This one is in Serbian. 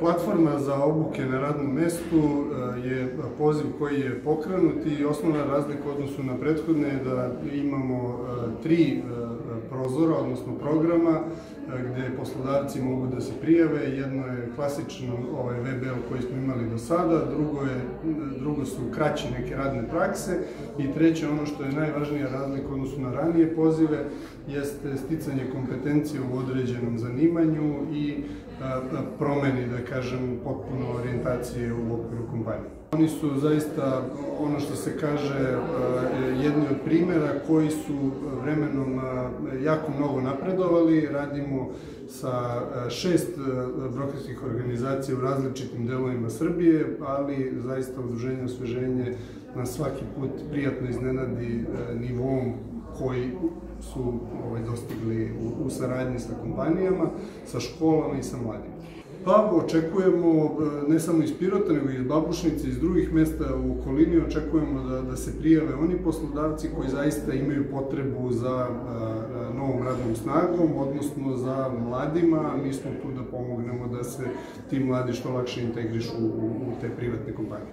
Platforma za obuke na radnom mestu e, je poziv koji je pokrenut i osnovna razlika u odnosu na prethodne je da imamo e, tri e, prozora, odnosno programa, gde poslodavci mogu da se prijave. Jedno je klasično ovaj VBL koji smo imali do sada, drugo, je, drugo su kraće neke radne prakse i treće, ono što je najvažnija razlika u odnosu na ranije pozive, jeste sticanje kompetencije u određenom zanimanju i promeni, da kažem, potpuno orijentacije u okviru kompanije. Oni su zaista, ono što se kaže, jedni od primjera koji su vremenom jako mnogo napredovali. Radimo sa šest brokerskih organizacija u različitim delovima Srbije, ali zaista udruženje osveženje na svaki put prijatno iznenadi nivom koji su ovaj, dostigli u, u saradnji sa kompanijama, sa školama i sa mladima. Pa očekujemo, e, ne samo iz Pirota, nego i iz Babušnice, iz drugih mesta u okolini, očekujemo da, da se prijave oni poslodavci koji zaista imaju potrebu za a, a, novom radnom snagom, odnosno za mladima, mi smo tu da pomognemo da se ti mladi što lakše integrišu u, u te privatne kompanije.